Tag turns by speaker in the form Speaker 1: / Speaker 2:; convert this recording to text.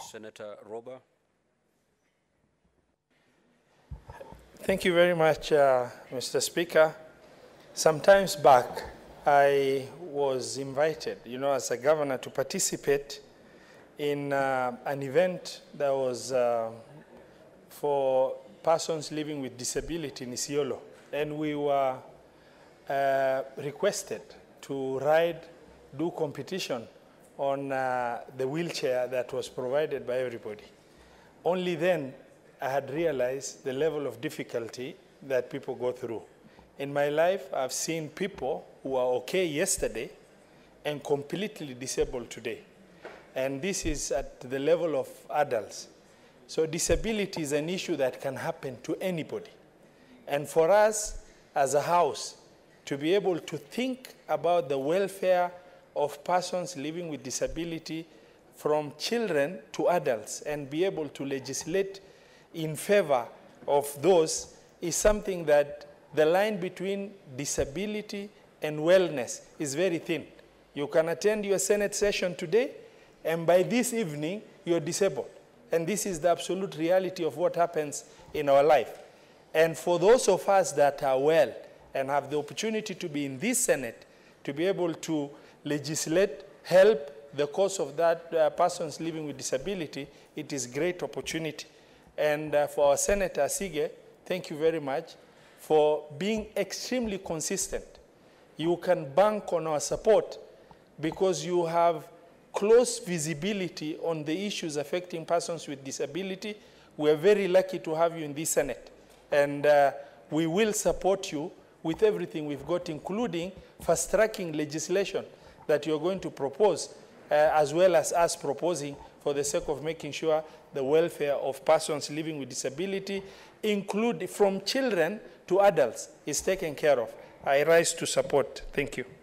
Speaker 1: Senator Roba.
Speaker 2: Thank you very much, uh, Mr. Speaker. Sometimes back, I was invited, you know, as a governor to participate in uh, an event that was uh, for persons living with disability in Isiolo. And we were uh, requested to ride, do competition on uh, the wheelchair that was provided by everybody. Only then I had realized the level of difficulty that people go through. In my life, I've seen people who are okay yesterday and completely disabled today. And this is at the level of adults. So disability is an issue that can happen to anybody. And for us as a house to be able to think about the welfare of persons living with disability from children to adults and be able to legislate in favor of those is something that the line between disability and wellness is very thin. You can attend your Senate session today, and by this evening, you're disabled. And this is the absolute reality of what happens in our life. And for those of us that are well and have the opportunity to be in this Senate, to be able to legislate, help the cause of that uh, persons living with disability, it is great opportunity. And uh, for our Senator Sige, thank you very much for being extremely consistent. You can bank on our support because you have close visibility on the issues affecting persons with disability. We are very lucky to have you in this Senate. And uh, we will support you with everything we've got, including fast-tracking legislation that you're going to propose, uh, as well as us proposing for the sake of making sure the welfare of persons living with disability, include from children to adults, is taken care of. I rise to support. Thank you.